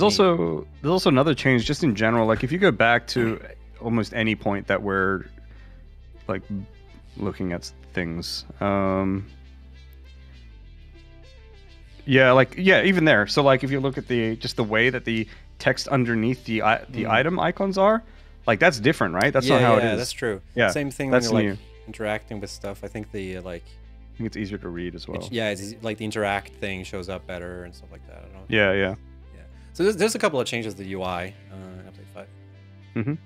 There's also there's also another change just in general. Like if you go back to almost any point that we're like looking at things. Um, yeah, like yeah, even there. So like if you look at the just the way that the text underneath the the Mm. item icons are, like that's different, right? That's yeah, not how it is. yeah, it is. that's true. Yeah, Same thing that's when you're new. like interacting with stuff. I think the uh, like I think it's easier to read as well. it's- yeah, it's easy- like the interact thing shows up better and stuff like that. I don't know. Yeah, yeah. So there's, there's a couple of changes to the UI uh, in update five. Mhm.